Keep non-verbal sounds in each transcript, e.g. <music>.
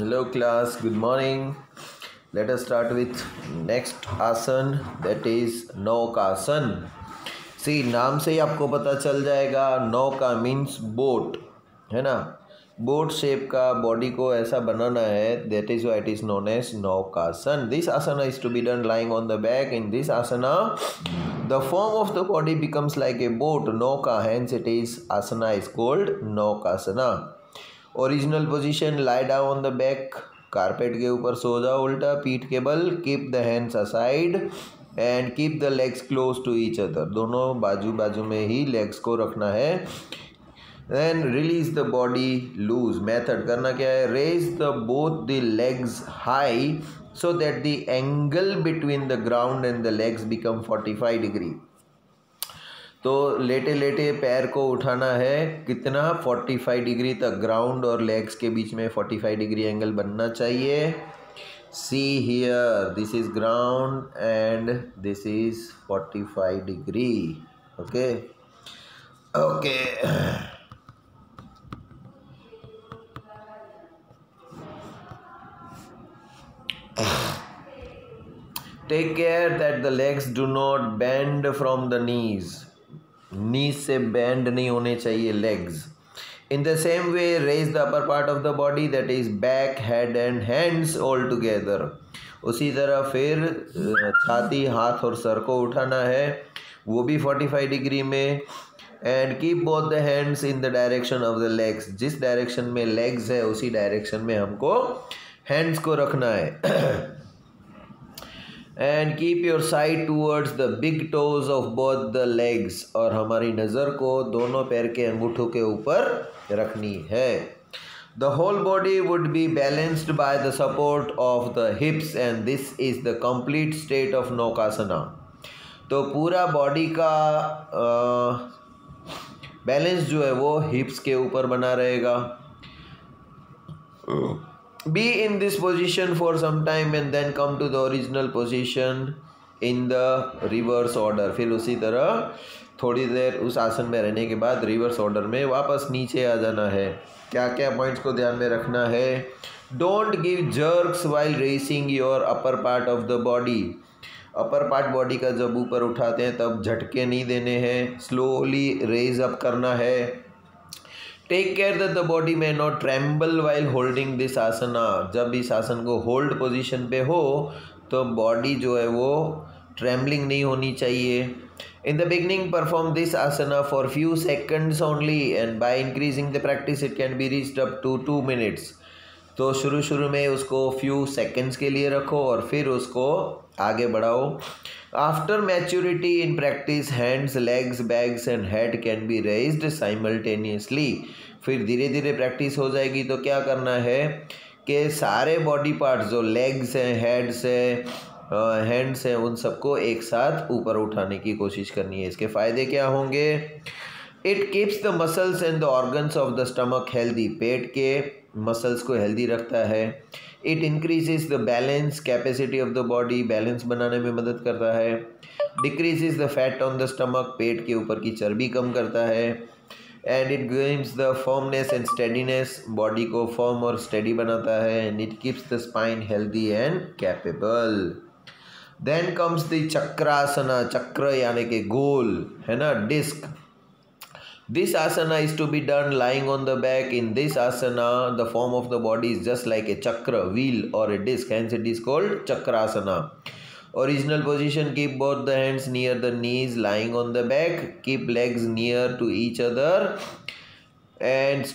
Hello class, good morning. Let us start with next asan that is नौकासन सी नाम से ही आपको पता चल जाएगा नौका मीन्स बोट है ना बोट शेप का बॉडी को ऐसा बनाना है that is what is known as Naukasana this asana is to be done lying on the back in this asana the form of the body becomes like a boat नौका hence it is asana is called Naukasana original position lie down on the back carpet के ऊपर सो जाओ उल्टा, पीठ के बल keep the hands aside and keep the legs close to each other दोनों बाजू बाजू में ही लेग्स को रखना है। Then release the body loose method करना क्या है? Raise the both the legs high so that the angle between the ground and the legs become 45 degree तो लेटे लेटे पैर को उठाना है, कितना? 45 डिग्री तक ग्राउंड और लेग्स के बीच में 45 डिग्री एंगल बनना चाहिए। See here this is ground and this is 45 degree, okay? Okay. Take care that the legs do not bend from the knees. Knees से बैंड नहीं होने चाहिए legs in the same way raise the upper part of the body that is back head and hands all together उसी तरह फिर छाती, हाथ और सर को उठाना है, वो भी 45 डिग्री में and keep both the hands in the direction of the legs जिस डायरेक्शन में लेग्स है, उसी डायरेक्शन में हमको हैंड्स को रखना है। <clears throat> And keep your side towards the big toes of both the legs और हमारी नज़र को दोनों पैर के अंगूठों के ऊपर रखनी है। The whole body would be balanced by the support of the hips and this is the complete state of Naukasana तो पूरा बॉडी का बैलेंस जो है वो हिप्स के ऊपर बना रहेगा। Be in this position for some time and then come to the original position in the reverse order. फिर उसी तरह थोड़ी देर उस आसन में रहने के बाद रिवर्स ऑर्डर में वापस नीचे आ जाना है। क्या क्या पॉइंट्स को ध्यान में रखना है? Don't give jerks while raising your upper part of the body upper part body का जब ऊपर उठाते हैं, तब झटके नहीं देने हैं। स्लोली रेज अप करना है। Take care that the body may not tremble while holding this asana जब इस आसन को होल्ड पोजिशन पे हो तो बॉडी जो है वो ट्रैम्बलिंग नहीं होनी चाहिए। In the beginning perform this asana for few seconds only and by increasing the practice it can be reach up to two minutes तो शुरू शुरू में उसको फ्यू सेकेंड्स के लिए रखो और फिर उसको आगे बढ़ाओ। After maturity in practice hands legs backs and head can be raised simultaneously फिर धीरे धीरे प्रैक्टिस हो जाएगी। तो क्या करना है कि सारे बॉडी पार्ट्स जो लेग्स हैं हेड्स हैं हैंड्स हैं, उन सबको एक साथ ऊपर उठाने की कोशिश करनी है। इसके फ़ायदे क्या होंगे? It keeps the muscles and the organs of the stomach healthy पेट के मसल्स को हेल्दी रखता है। It increases the balance capacity of the body balance बनाने में मदद करता है। Decreases the fat on the stomach पेट के ऊपर की चर्बी कम करता है। And it gives the firmness and steadiness body को फॉर्म और स्टेडी बनाता है। And it keeps the spine healthy and capable then comes the chakrasana चक्र यानी कि गोल, है ना? Disc. This asana is to be done lying on the back. In this asana, the form of the body is just like a chakra, wheel or a disc. Hence it is called chakrasana. Original position, keep both the hands near the knees lying on the back. Keep legs near to each other and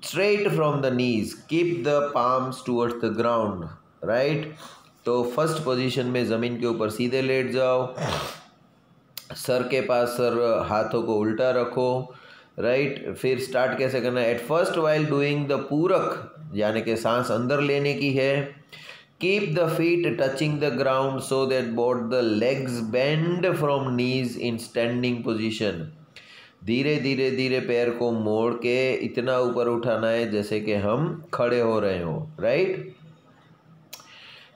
straight from the knees. Keep the palms towards the ground. Right? तो first position में ज़मीन के ऊपर सीधे late जाओ sir के पास sir हाथों को उल्टा रखो राइट right? फिर स्टार्ट कैसे करना है at first while doing the puraka, यानी कि सांस अंदर लेने की है keep the feet touching the ground so that both the legs bend from knees in standing position धीरे धीरे धीरे पैर को मोड़ के इतना ऊपर उठाना है जैसे कि हम खड़े हो रहे हो right right?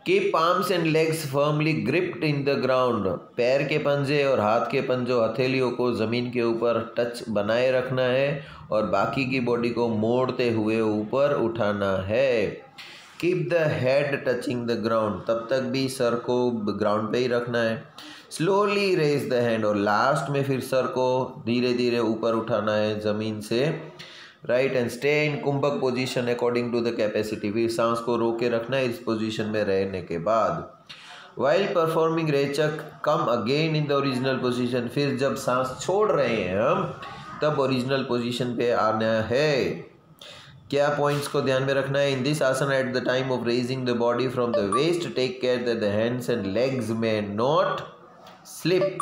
Keep palms and legs firmly gripped in the ground पैर के पंजे और हाथ के पंजों हथेलियों को ज़मीन के ऊपर टच बनाए रखना है और बाकी की बॉडी को मोड़ते हुए ऊपर उठाना है। Keep the head touching the ground तब तक भी सर को ग्राउंड पे ही रखना है। स्लोली रेज द हैंड और लास्ट में फिर सर को धीरे धीरे ऊपर उठाना है ज़मीन से। Right and stay in kumbhaka position according to the capacity फिर सांस को रोके रखना है इस पोजीशन में रहने के बाद। While performing rechaka come again in the original position फिर जब सांस छोड़ रहे हैं हम, तब ओरिजिनल पोजीशन पे आना है। क्या पॉइंट्स को ध्यान में रखना है? In this asana at the time of raising the body from the waist take care that the hands and legs may not slip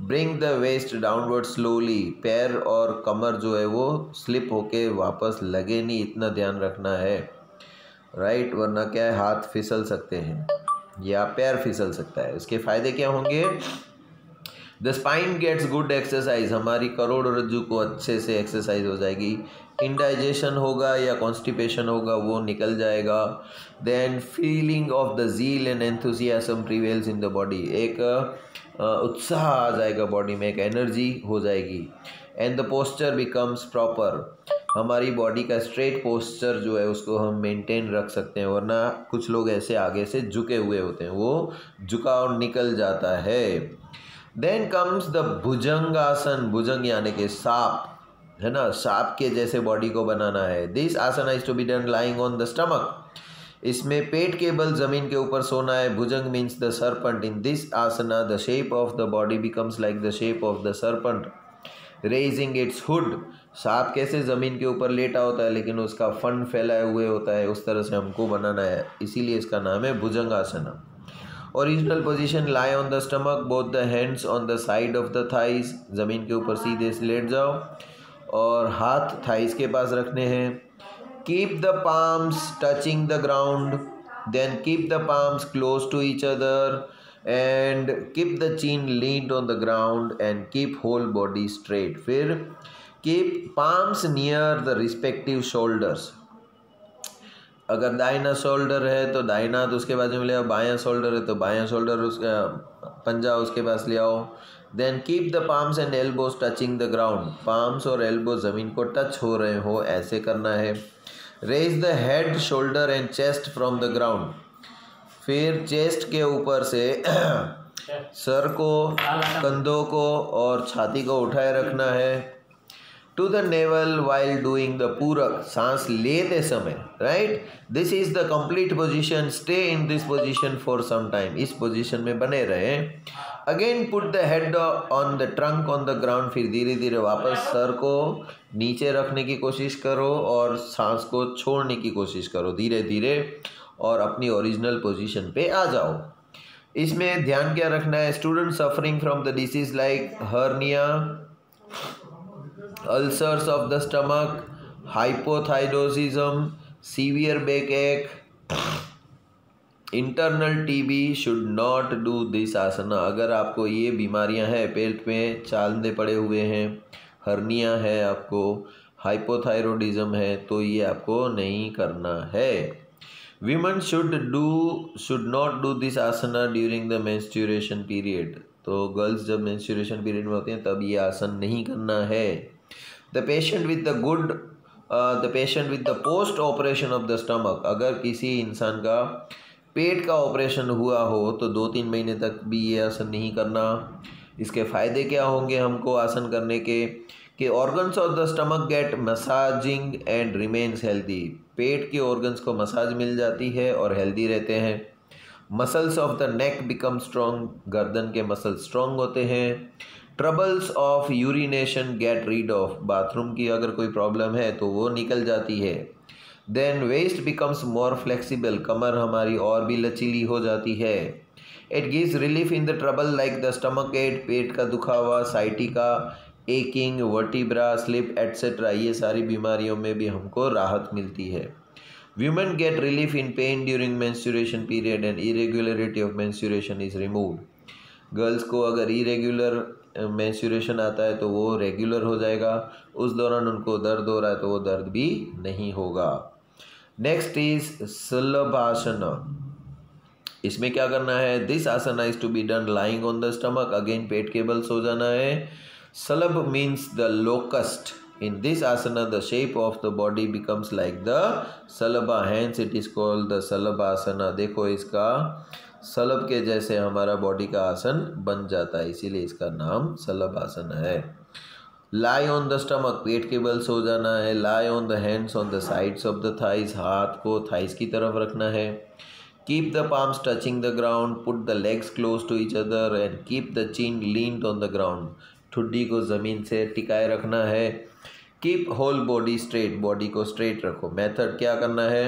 bring the waist downward slowly पैर और कमर जो है वो स्लिप होके वापस लगे नहीं, इतना ध्यान रखना है। Right right? वरना क्या है, हाथ फिसल सकते हैं। या पैर फिसल सकता है। उसके फ़ायदे क्या होंगे? The spine gets good exercise हमारी करोड़ रज्जु को अच्छे से एक्सरसाइज हो जाएगी। इंडाइजेशन होगा या कॉन्स्टिपेशन होगा, वो निकल जाएगा। Then feeling of the zeal and enthusiasm prevails in the body एक उत्साह आ जाएगा बॉडी में, एक एनर्जी हो जाएगी। And the posture becomes proper हमारी बॉडी का स्ट्रेट पोस्चर जो है, उसको हम मेंटेन रख सकते हैं, वरना कुछ लोग ऐसे आगे से झुके हुए होते हैं। वो झुकाव निकल जाता है। देन कम्स द भुजंग आसन भुजंग यानी कि सांप, है ना? सांप के जैसे बॉडी को बनाना है। This asana is to be done lying on the stomach इसमें पेट के बल ज़मीन के ऊपर सोना है। Bhujang means the serpent in this asana the shape of the body becomes like the shape of the serpent raising its hood सांप कैसे ज़मीन के ऊपर लेटा होता है, लेकिन उसका फन फैलाए हुए होता है। उस तरह से हमको बनाना है। इसीलिए इसका नाम है bhujang asana original position lie on the stomach both the hands on the side of the thighs ज़मीन के ऊपर सीधे से लेट जाओ और हाथ थाइस के पास रखने हैं। Keep the palms touching the ground then keep the palms close to each other and keep the chin laid on the ground and keep whole body straight फिर keep palms near the respective shoulders अगर दाइना shoulder है तो दाइना तो उसके बाजू में ले आओ, बायां शोल्डर है तो बायां शोल्डर उसका पंजा उसके पास ले आओ। Then keep the palms and elbows touching the ground palms और एल्बो ज़मीन को टच हो रहे हो, ऐसे करना है। Raise the head shoulder and chest from the ground फिर चेस्ट के ऊपर से <clears throat> सर को, कंधों को और छाती को उठाए रखना है। To the navel while doing the puraka सांस लेते समय। Right this is the complete position stay in this position for some time इस पोजिशन में बने रहे। Again put the head on the trunk on the ground फिर धीरे धीरे वापस सर को नीचे रखने की कोशिश करो और सांस को छोड़ने की कोशिश करो धीरे धीरे और अपनी ओरिजिनल पोजीशन पे आ जाओ। इसमें ध्यान क्या रखना है? Student suffering from the disease like hernia ulcers of the stomach hypothyroidism severe backache internal TB should not do this asana अगर आपको ये बीमारियाँ हैं, पेट में चालने पड़े हुए हैं, हर्निया है आपको हाइपोथायरोडिज्म है तो ये आपको नहीं करना है। Women should do should not do this asana during the menstruation period तो गर्ल्स जब मेंस्ट्रुएशन पीरियड में होती हैं, तब ये आसन नहीं करना है। The patient with the good the patient with the post operation of the stomach अगर किसी इंसान का पेट का ऑपरेशन हुआ हो तो दो तीन महीने तक भी ये आसन नहीं करना। इसके फ़ायदे क्या होंगे हमको आसन करने के? कि organs of the stomach get massaging and remains healthy पेट के ऑर्गन्स को मसाज मिल जाती है और हेल्दी रहते हैं। Muscles of the neck become strong गर्दन के मसल स्ट्रॉन्ग होते हैं। Troubles of urination get rid of bathroom की अगर कोई प्रॉब्लम है तो वो निकल जाती है। Then waist becomes more flexible कमर हमारी और भी लचीली हो जाती है। It gives relief in the trouble like the stomach ache पेट का दुखावा हुआ साइटी का एकिंग वर्टिब्रा स्लिप एट्सेट्रा ये सारी बीमारियों में भी हमको राहत मिलती है। Women get relief in pain during menstruation period and irregularity of menstruation is remove girls को अगर इरेगुलर मैंस्टुरेशन आता है तो वो रेगुलर हो जाएगा। उस दौरान उनको दर्द हो रहा है तो वो दर्द भी नहीं होगा। Next is shalabhasana. इसमें क्या करना है? This asana is to be done lying on the stomach again पेट के बल सो जाना है। Shalabh means the locust In this asana, the shape of the body becomes like the salabha. Hence, it is called the salabhasana. देखो इसका। Slub के जैसे हमारा बॉडी का आसन बन जाता है, इसीलिए इसका नाम सलब आसन है। लाई ऑन द स्टमक पेट के बल सो जाना है। Lie on the hands on the sides of the thighs हाथ को थाइस की तरफ़ रखना है। Keep the palms touching the ground put the legs close to each other and keep the chin leaned on the ground ठुड्डी को ज़मीन से टिकाए रखना है। Keep whole body straight body को स्ट्रेट रखो। मेथड क्या करना है?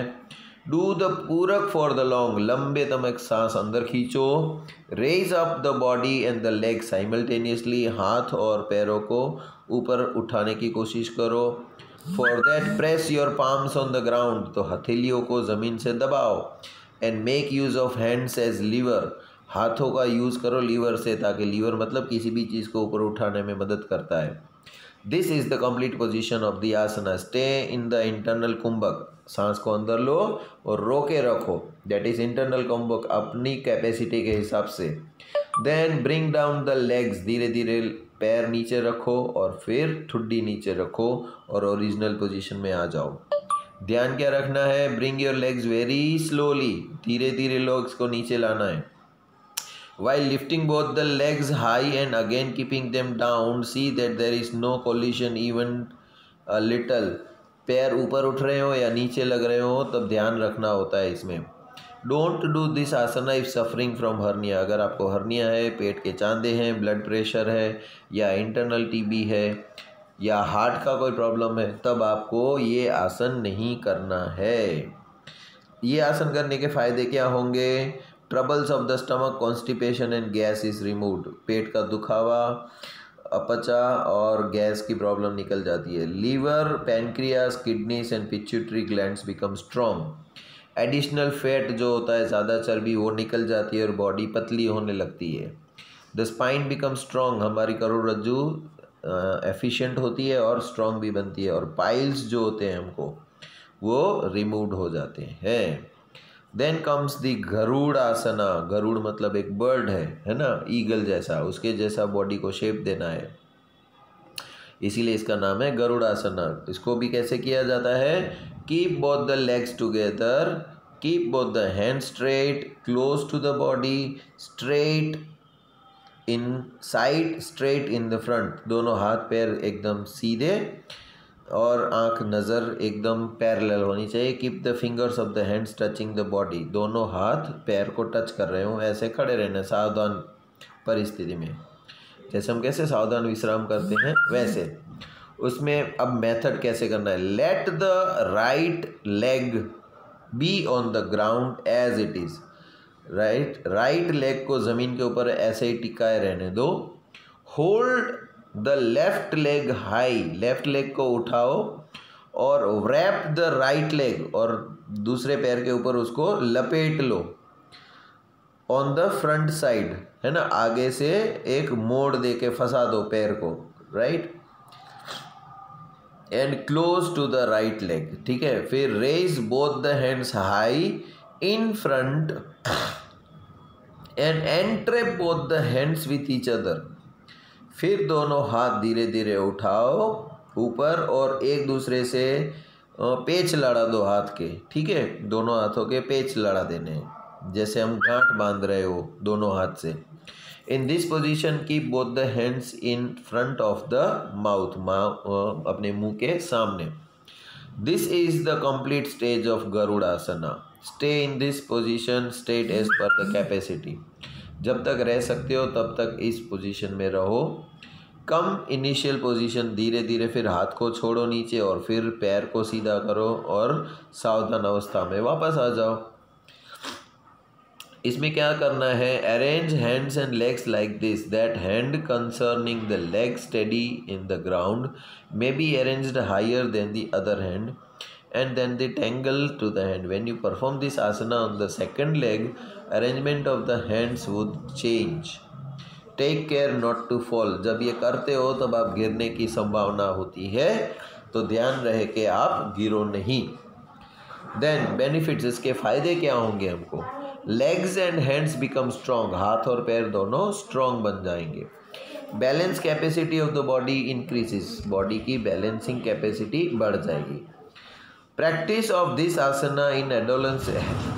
Do the puraka for the long लंबे तम एक सांस अंदर खींचो। Raise up the body and the leg simultaneously हाथ और पैरों को ऊपर उठाने की कोशिश करो। For that press your palms on the ground तो हथेलियों को ज़मीन से दबाओ। And make use of hands as lever हाथों का यूज़ करो लीवर से, ताकि लीवर मतलब किसी भी चीज़ को ऊपर उठाने में मदद करता है। This is the complete position of the asana stay in the internal kumbhaka सांस को अंदर लो और रोके रखो दैट इज़ इंटरनल कुंभक अपनी कैपेसिटी के हिसाब से then bring down the legs धीरे धीरे पैर नीचे रखो और फिर ठुड्डी नीचे रखो और ओरिजिनल पोजीशन में आ जाओ ध्यान क्या रखना है bring your legs very slowly धीरे धीरे लेग्स को नीचे लाना है while lifting both the legs high and again keeping them down, see that there is no collision even a little. पैर ऊपर उठ रहे हो या नीचे लग रहे हो, तब ध्यान रखना होता है इसमें। Don't do this asana if suffering from hernia अगर आपको हर्निया है, पेट के चांदे हैं ब्लड प्रेशर है, या इंटरनल टीबी है, या हार्ट का कोई प्रॉब्लम है, तब आपको ये आसन नहीं करना है। ये आसन करने के फ़ायदे क्या होंगे? Troubles of the stomach constipation and gas is removed पेट का दुखावा, अपचा और गैस की प्रॉब्लम निकल जाती है। Liver pancreas kidneys and pituitary glands become strong additional fat जो होता है, ज़्यादा चर्बी, वो निकल जाती है और बॉडी पतली होने लगती है। द स्पाइन बिकम स्ट्रॉन्ग हमारी करोड़रज्जु एफिशिएंट होती है और स्ट्रॉन्ग भी बनती है और पाइल्स जो होते हैं हमको, वो रिमूव हो जाते हैं। Then comes the Garuda asana Garuda मतलब एक बर्ड है है ना? ईगल जैसा, उसके जैसा बॉडी को शेप देना है। इसीलिए इसका नाम है गरुड़ आसना इसको भी कैसे किया जाता है? Keep both the legs together keep both the hand straight close to the body straight in side straight in the front दोनों हाथ, पैर एकदम सीधे और आँख नज़र एकदम पैरेलल होनी चाहिए। Keep the fingers of the hands touching the body दोनों हाथ पैर को टच कर रहे हो, ऐसे खड़े रहना सावधान परिस्थिति में। जैसे हम कैसे सावधान विश्राम करते हैं, वैसे। उसमें अब मेथड कैसे करना है? Let the right leg be on the ground as it is right right leg को ज़मीन के ऊपर ऐसे ही टिकाए रहने दो। Hold the left leg high, left leg को उठाओ और रैप द राइट लेग और दूसरे पैर के ऊपर उसको लपेट लो। ऑन द फ्रंट साइड है ना? आगे से एक मोड़ दे के फंसा दो पैर को right and close to the right leg ठीक है? फिर raise both the hands high in front and entrap both the hands with each other फिर दोनों हाथ धीरे धीरे उठाओ, ऊपर और एक दूसरे से पेच लड़ा दो हाथ के, ठीक है? दोनों हाथों के पेच लड़ा देने, जैसे हम गांठ बाँध रहे हो दोनों हाथ से। In this position keep both the hands in front of the mouth अपने मुँह के सामने। This is the complete stage of garuda asana stay in this position state as per the capacity जब तक रह सकते हो, तब तक इस पोजीशन में रहो। कम इनिशियल पोजीशन धीरे धीरे फिर हाथ को छोड़ो नीचे और फिर पैर को सीधा करो और सावधान अवस्था में वापस आ जाओ। इसमें क्या करना है? Arrange hands and legs like this that hand concerning the leg steady in the ground may be arranged higher than the other hand and then the tangle to the hand. When you perform this asana on the second leg, arrangement of the hands would change. Take care not to fall जब ये करते हो तब आप गिरने की संभावना होती है। तो ध्यान रहे कि आप गिरो नहीं। देन बेनिफिट्स इसके फ़ायदे क्या होंगे हमको? Legs and hands become strong हाथ और पैर दोनों स्ट्रांग बन जाएँगे। Balance capacity of the body increases body की बैलेंसिंग कैपेसिटी बढ़ जाएगी। Practice of this asana in adolescence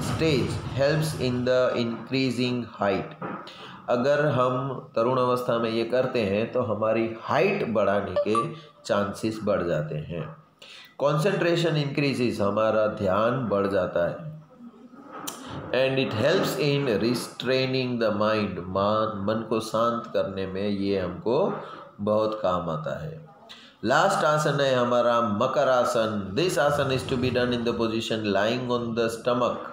stage helps in the increasing height अगर हम तरुण अवस्था में ये करते हैं तो हमारी हाइट बढ़ाने के चांसेस बढ़ जाते हैं। कॉन्सेंट्रेशन इंक्रीजेस हमारा ध्यान बढ़ जाता है। And it helps in restraining the mind मान मन को शांत करने में ये हमको बहुत काम आता है। लास्ट आसन है हमारा मकर आसन। This asana is to be done in the position lying on the stomach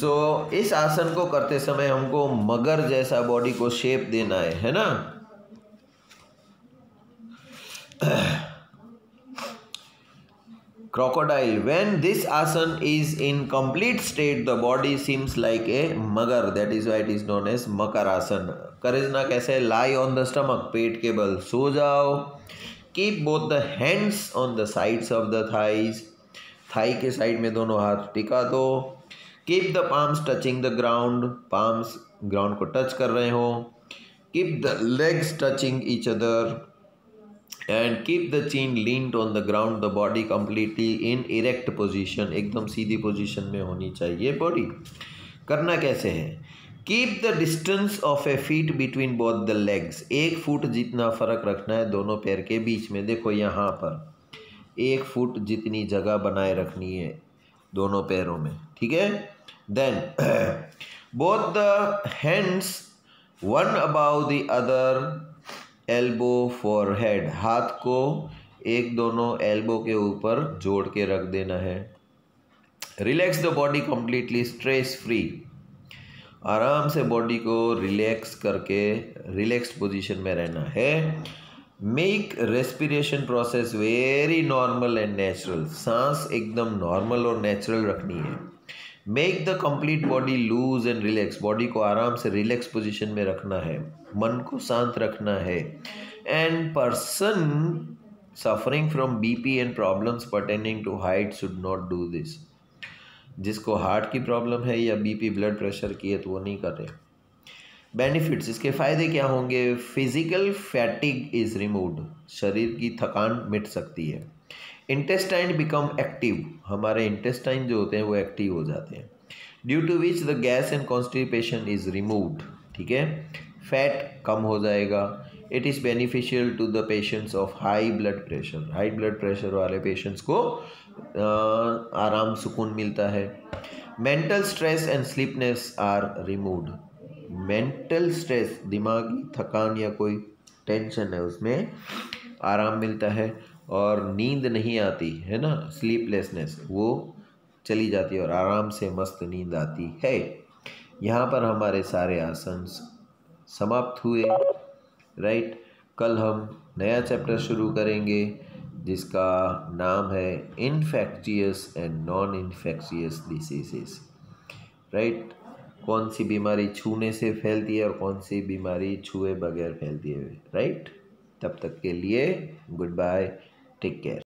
so इस आसन को करते समय हमको मगर जैसा बॉडी को शेप देना है है ना? Crocodile when this asan is in complete state the body seems like a magar that is why it is known as makarasan Karjana कैसे lie on the stomach पेट के बल सो जाओ keep both the hands on the sides of the thighs thigh के side में दोनों हाथ टिका दो keep the palms touching the ground palms ground को टच कर रहे हो keep the legs touching each other and keep the chin lean on the ground the body completely in erect position एकदम सीधी पोजिशन में होनी चाहिए बॉडी करना कैसे है? Keep the distance of a feet between both the legs एक foot जितना फ़र्क रखना है दोनों पैर के बीच में. देखो यहाँ पर. एक फुट जितनी जगह बनाए रखनी है दोनों पैरों में. ठीक है? Then both the hands one above the other elbow forehead हाथ को एक दोनों एल्बो के ऊपर जोड़ के रख देना है। Relax the body completely stress free आराम से बॉडी को रिलैक्स करके रिलैक्स्ड पोजीशन में रहना है। Make respiration process very normal and natural सांस एकदम नॉर्मल और नेचुरल रखनी है। Make the complete body loose and relax body को आराम से रिलैक्स पोजीशन में रखना है। मन को शांत रखना है। And person suffering from BP and problems pertaining to height should not do this जिसको हार्ट की प्रॉब्लम है या बीपी ब्लड प्रेशर की है तो वो नहीं करे बेनिफिट्स इसके फ़ायदे क्या होंगे? फ़िज़िकल फैटिक इज़ रिमूव्ड शरीर की थकान मिट सकती है। इंटेस्टाइन बिकम एक्टिव हमारे इंटेस्टाइन जो होते हैं वो एक्टिव हो जाते हैं। Due to which the gas and constipation is removed ठीक है? फैट कम हो जाएगा। It is beneficial to the patients of high blood pressure high blood pressure वाले पेशेंट्स को आराम, सुकून मिलता है। Mental stress and sleepiness are removed mental stress दिमागी थकान या कोई टेंशन है, उसमें आराम मिलता है और नींद नहीं आती, है ना? स्लीपलेसनेस वो चली जाती है और आराम से मस्त नींद आती है। यहाँ पर हमारे सारे आसन समाप्त हुए राइट कल हम नया चैप्टर शुरू करेंगे, जिसका नाम है infectious and non infectious diseases right कौन सी बीमारी छूने से फैलती है और कौन सी बीमारी छुए बगैर फैलती है राइट तब तक के लिए गुड बाय टेक care.